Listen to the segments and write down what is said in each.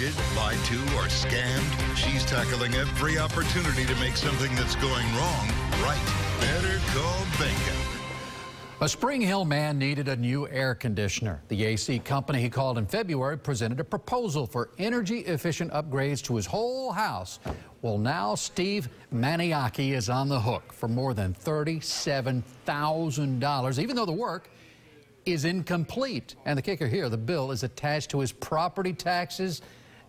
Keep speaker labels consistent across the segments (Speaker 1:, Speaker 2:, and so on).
Speaker 1: cheated, lied to, or scammed? She's tackling every opportunity to make something that's going wrong right. Better call Behnken.
Speaker 2: A Spring Hill man needed a new air conditioner. The AC company he called in February presented a proposal for energy efficient upgrades to his whole house. Well, now Steve Maniaki is on the hook for more than $37,000, even though the work is incomplete. And the kicker here, the bill is attached to his property taxes,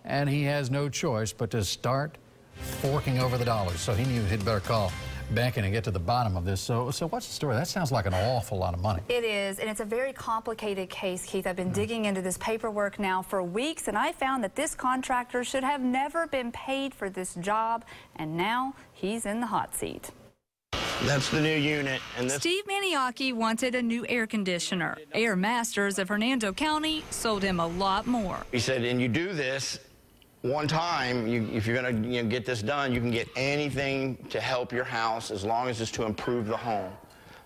Speaker 2: and he has no choice but to start forking over the dollars. So he knew he'd better call Behnken and get to the bottom of this. So, so what's the story? That sounds like an awful lot of money.
Speaker 3: It is, and it's a very complicated case, Keith. I've been mm. digging into this paperwork now for weeks, and I found that this contractor should have never been paid for this job, and now he's in the hot seat.
Speaker 4: That's the new unit.
Speaker 3: And Steve Maniaki wanted a new air conditioner. Air Masters of Hernando County sold him a lot more.
Speaker 4: He said, and you do this one time, you, if you're going to you know, get this done, you can get anything to help your house as long as it's to improve the home,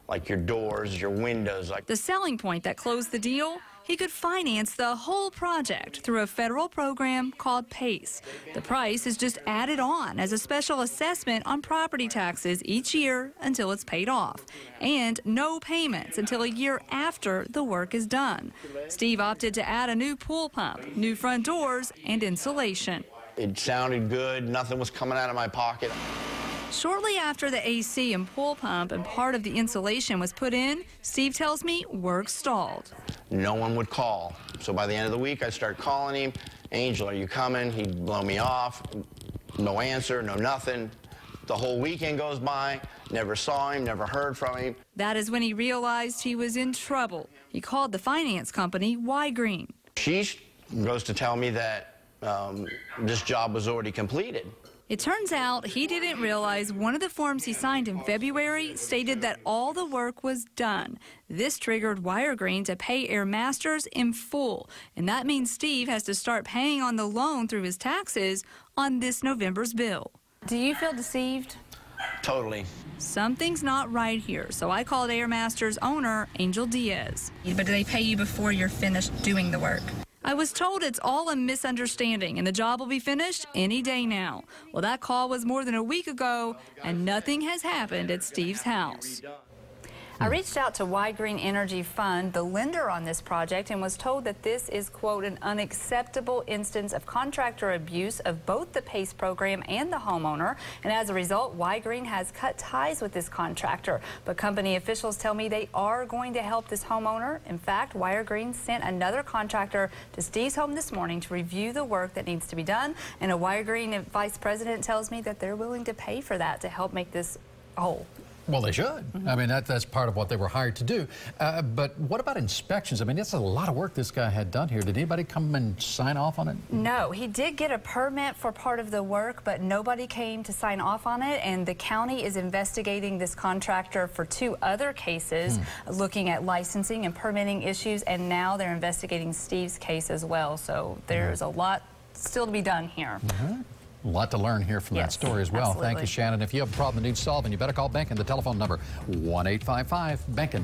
Speaker 4: like your doors, your windows. Like
Speaker 3: the selling point that closed the deal he could finance the whole project through a federal program called PACE. The price is just added on as a special assessment on property taxes each year until it's paid off, and no payments until a year after the work is done. Steve opted to add a new pool pump, new front doors, and insulation.
Speaker 4: It sounded good. Nothing was coming out of my pocket.
Speaker 3: Shortly after the AC and pool pump and part of the insulation was put in, Steve tells me work stalled
Speaker 4: no one would call. So by the end of the week, I'd start calling him. Angel, are you coming? He'd blow me off. No answer, no nothing. The whole weekend goes by, never saw him, never heard from him.
Speaker 3: That is when he realized he was in trouble. He called the finance company, Ygrene.
Speaker 4: She goes to tell me that um, this job was already completed.
Speaker 3: It turns out he didn't realize one of the forms he signed in February stated that all the work was done. This triggered Ygrene to pay Air Masters in full, and that means Steve has to start paying on the loan through his taxes on this November's bill. Do you feel deceived?
Speaker 4: Totally.
Speaker 3: Something's not right here, so I called Air Masters owner Angel Diaz.
Speaker 5: But do they pay you before you're finished doing the work?
Speaker 3: I was told it's all a misunderstanding and the job will be finished any day now. Well, that call was more than a week ago, and nothing has happened at Steve's house. I reached out to Ygrene Energy Fund, the lender on this project, and was told that this is, quote, an unacceptable instance of contractor abuse of both the PACE program and the homeowner. And as a result, Ygrene has cut ties with this contractor. But company officials tell me they are going to help this homeowner. In fact, Ygrene sent another contractor to Steve's home this morning to review the work that needs to be done. And a Ygrene vice president tells me that they're willing to pay for that to help make this whole.
Speaker 2: Well, they should. Mm -hmm. I mean, that, that's part of what they were hired to do. Uh, but what about inspections? I mean, that's a lot of work this guy had done here. Did anybody come and sign off on it?
Speaker 3: No, he did get a permit for part of the work, but nobody came to sign off on it. And the county is investigating this contractor for two other cases, hmm. looking at licensing and permitting issues. And now they're investigating Steve's case as well. So there's hmm. a lot still to be done here.
Speaker 2: Mm. A lot to learn here from yes, that story as well.
Speaker 3: Absolutely.
Speaker 2: Thank you, Shannon. If you have a problem that needs solving, you better call Behnken. The telephone number, 1-855-BANKIN.